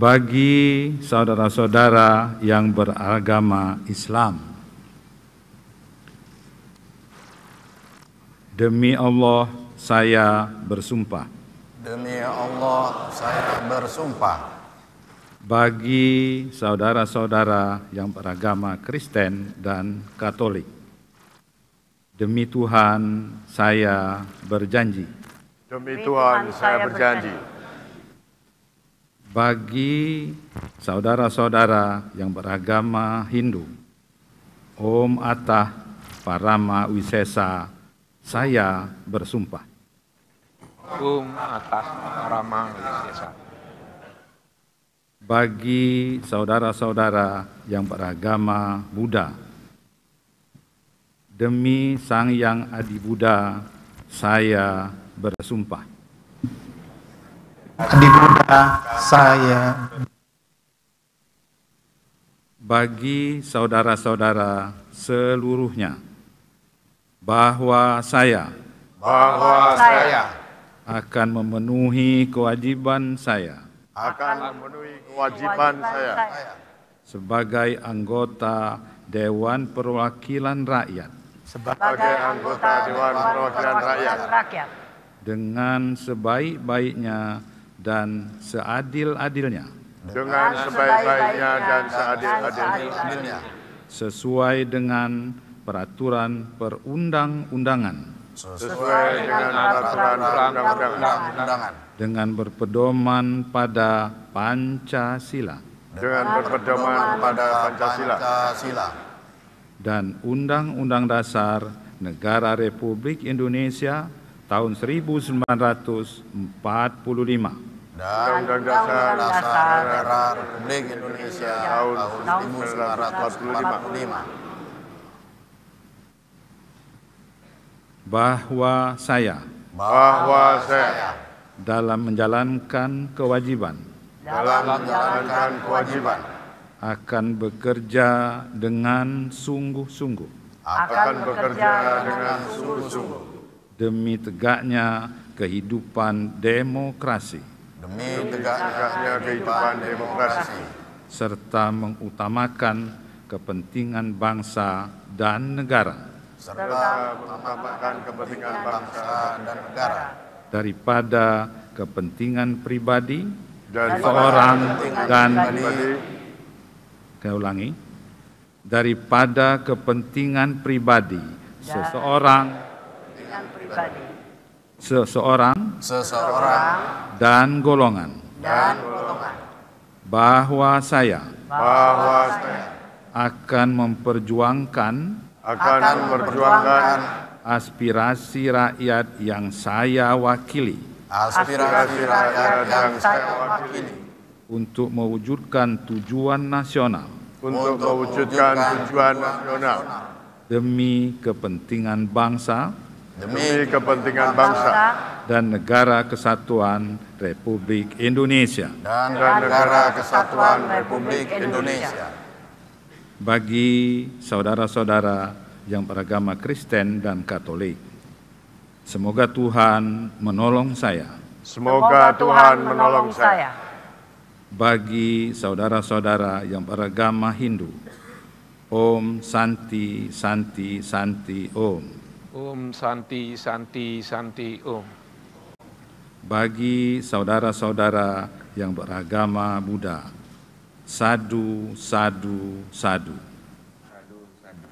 bagi saudara-saudara yang beragama Islam. Demi Allah, saya bersumpah. Demi Allah, saya bersumpah. Bagi saudara-saudara yang beragama Kristen dan Katolik. Demi Tuhan, saya berjanji. Demi Tuhan, saya berjanji. Bagi saudara-saudara yang beragama Hindu, Om Atah Parama Wisesa, saya bersumpah. Om atas Rama Wisesa. Bagi saudara-saudara yang beragama Buddha, demi Sang Yang Adi Buddha, saya bersumpah. Adi Buddha, saya. Bagi saudara-saudara seluruhnya, bahwa saya Bahwa saya akan memenuhi kewajiban saya. Akan memenuhi kewajiban saya. Sebagai anggota Dewan Perwakilan Rakyat. Sebagai anggota Dewan Perwakilan Rakyat. Dengan sebaik-baiknya dan seadil-adilnya. Dengan sebaik-baiknya dan seadil-adilnya. Adilnya sesuai dengan peraturan perundang-undangan. Sesuai dengan peraturan perundang-undangan. Undangan dengan berpedoman pada Pancasila. Dengan berpedoman pada Pancasila. Dan Undang-Undang Dasar Negara Republik Indonesia tahun 1945 dan Undang-Undang Dasar Dasar Negara Republik Indonesia tahun 1945 bahwa saya. Bahwa saya. Dalam menjalankan kewajiban. Dalam menjalankan kewajiban. Akan bekerja dengan sungguh-sungguh. Akan bekerja dengan sungguh-sungguh demi tegaknya kehidupan demokrasi. Demi tegaknya kehidupan demokrasi. Serta mengutamakan kepentingan bangsa dan negara. Serta mengutamakan kepentingan bangsa dan negara. Daripada kepentingan pribadi dan seorang dan saya ulangi. Daripada kepentingan pribadi seseorang dengan pribadi. Seseorang seseorang dan golongan dan golongan. bahwa saya bahwa saya akan memperjuangkan akan memperjuangkan aspirasi rakyat yang saya wakili. Aspirasi rakyat yang saya wakili. Untuk mewujudkan tujuan nasional. Untuk mewujudkan tujuan nasional. Demi kepentingan bangsa demi kepentingan bangsa dan negara kesatuan Republik Indonesia. dan negara kesatuan Republik Indonesia Bagi saudara-saudara yang beragama Kristen dan Katolik, semoga Tuhan menolong saya. semoga Tuhan menolong saya Bagi saudara-saudara yang beragama Hindu, Om Santi Santi Santi Om. Om Santi Santi Santi Om. Bagi saudara-saudara yang beragama Buddha, sadu sadu sadu. sadu, sadu.